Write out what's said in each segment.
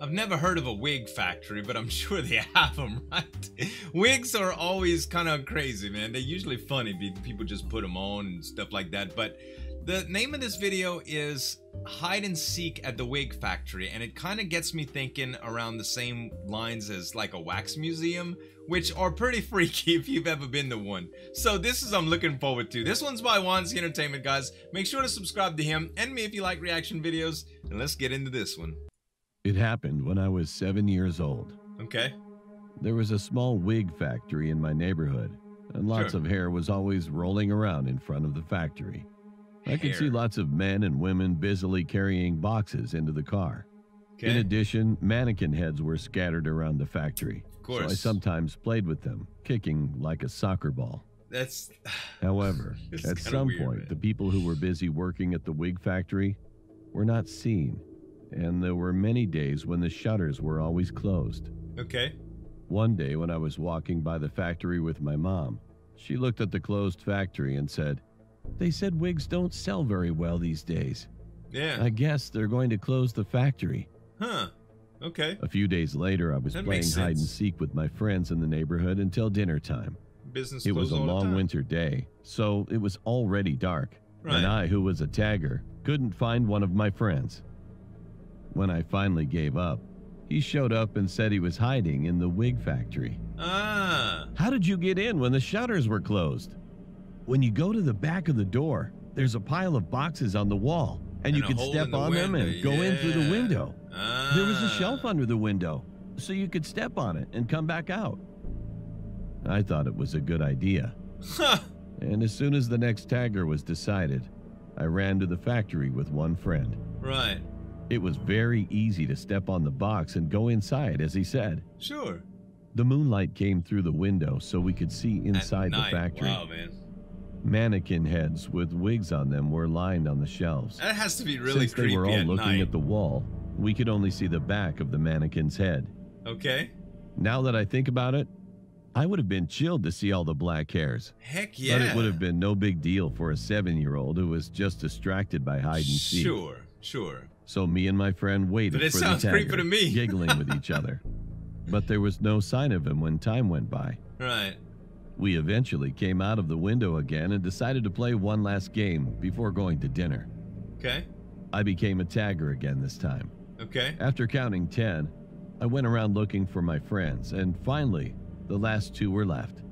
I've never heard of a wig factory, but I'm sure they have them, right? Wigs are always kind of crazy, man. They're usually funny. People just put them on and stuff like that. But the name of this video is Hide and Seek at the Wig Factory, and it kind of gets me thinking around the same lines as like a wax museum, which are pretty freaky if you've ever been to one. So this is I'm looking forward to. This one's by Wansee Entertainment, guys. Make sure to subscribe to him and me if you like reaction videos, and let's get into this one. It happened when I was seven years old. Okay. There was a small wig factory in my neighborhood, and lots sure. of hair was always rolling around in front of the factory. Hair. I could see lots of men and women busily carrying boxes into the car. Okay. In addition, mannequin heads were scattered around the factory. Of course. So I sometimes played with them, kicking like a soccer ball. That's. However, at some weird, point, man. the people who were busy working at the wig factory were not seen, and there were many days when the shutters were always closed. Okay. One day, when I was walking by the factory with my mom, she looked at the closed factory and said, They said wigs don't sell very well these days. Yeah. I guess they're going to close the factory. Huh. Okay. A few days later, I was That playing hide and seek with my friends in the neighborhood until dinner time. Business It was a long winter day, so it was already dark, Right. and I, who was a tagger, couldn't find one of my friends. When I finally gave up, he showed up and said he was hiding in the wig factory. Ah. How did you get in when the shutters were closed? When you go to the back of the door, there's a pile of boxes on the wall, and, you can step the on them and window, go in through the window. There was a Ah. shelf under the window, so you could step on it and come back out. I thought it was a good idea, Huh. and as soon as the next tagger was decided, I ran to the factory with one friend. Right. It was very easy to step on the box and go inside, as he said. Sure. The moonlight came through the window so we could see inside the factory. Wow, man. Mannequin heads with wigs on them were lined on the shelves. That has to be really Since creepy they were all at looking night. at the wall, we could only see the back of the mannequin's head. Okay. Now that I think about it, I would have been chilled to see all the black hairs. Heck yeah. But it would have been no big deal for a seven year old who was just distracted by hide and seek. Sure. Sure. So me and my friend waited But for the tagger, to me. giggling with each other. But there was no sign of him when time went by. Right. We eventually came out of the window again and decided to play one last game before going to dinner. Okay. I became a tagger again this time. Okay. After counting 10, I went around looking for my friends, and finally, the last two were left.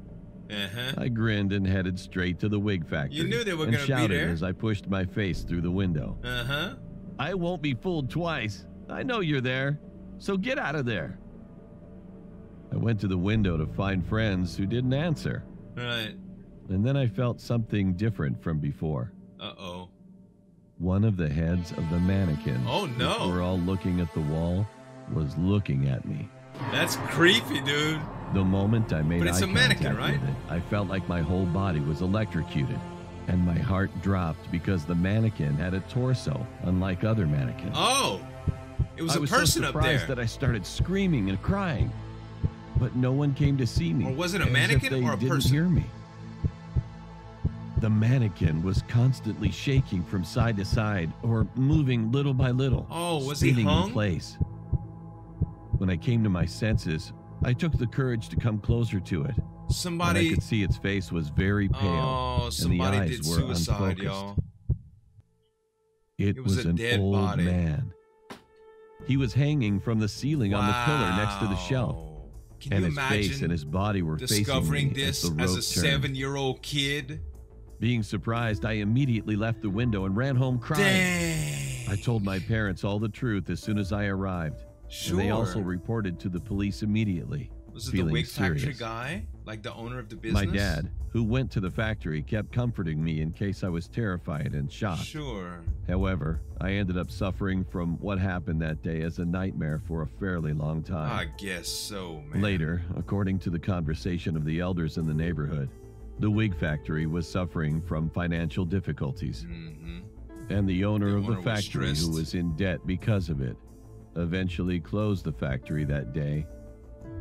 Uh huh. I grinned and headed straight to the wig factory. You knew they were and gonna be there. And shouted as I pushed my face through the window. Uh huh. I won't be fooled twice. I know you're there, so get out of there. I went to the window to find friends who didn't answer, Right. and then I felt something different from before. Uh oh. One of the heads of the mannequin Oh, no. were all looking at the wall was looking at me. That's creepy, dude. The moment I made But it's eye a mannequin, contact right? it, I felt like my whole body was electrocuted, and my heart dropped because the mannequin had a torso, unlike other mannequins. Oh. It was I a was person so up surprised there. that I started screaming and crying, but no one came to see me. Or was it a mannequin they or a didn't person? hear me. The mannequin was constantly shaking from side to side or moving little by little. Oh, was he hung? in place. When I came to my senses, I took the courage to come closer to it. And I could see its face was very pale. Oh, and the eyes did were suicide, unfocused. y'all. It, It was was, a an dead old body. man. He was hanging from the ceiling on the pillar next to the shelf, Can and you his face and his body were discovering facing me this as the as a seven-year-old kid? Being surprised, I immediately left the window and ran home crying. Dang. I told my parents all the truth as soon as I arrived, Sure. and they also reported to the police immediately. was it the wig factory guy, like the owner of the business? My dad, who went to the factory, kept comforting me in case I was terrified and shocked. Sure. However, I ended up suffering from what happened that day as a nightmare for a fairly long time. I guess so, man. Later, according to the conversation of the elders in the neighborhood, the wig factory was suffering from financial difficulties, hmm and the owner The of the owner was factory, who was in debt because of it, eventually closed the factory that day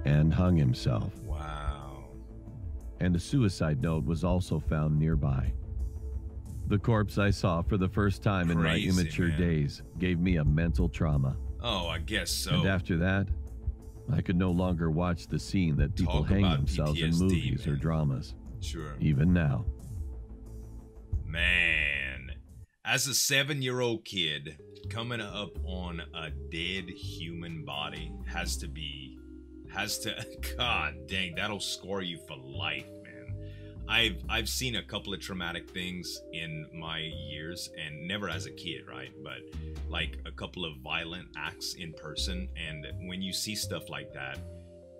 and hung himself. Wow. And a suicide note was also found nearby. The corpse I saw for the first time in my immature man. days gave me a mental trauma. Oh, I guess so. And after that, I could no longer watch the scene that people Talk hang themselves in PTSD, movies or dramas, Sure. even now. Man, as a seven year old kid, coming up on a dead human body has to be, has to, god dang, that'll score you for life, man. I've, I've seen a couple of traumatic things in my years and never as a kid, right? But like a couple of violent acts in person. And when you see stuff like that,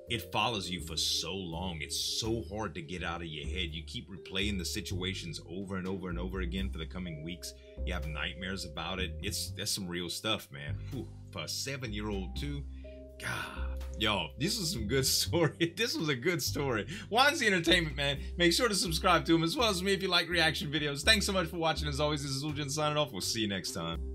it follows you for so long. It's so hard to get out of your head. You keep replaying the situations over and over and over again for the coming weeks. You have nightmares about it. It's that's some real stuff, man. Whew, for a seven year old too. God, yo, this was some good story. This was a good story. The Entertainment, man. Make sure to subscribe to him as well as me if you like reaction videos. Thanks so much for watching. As always, this is Zueljin signing off. We'll see you next time.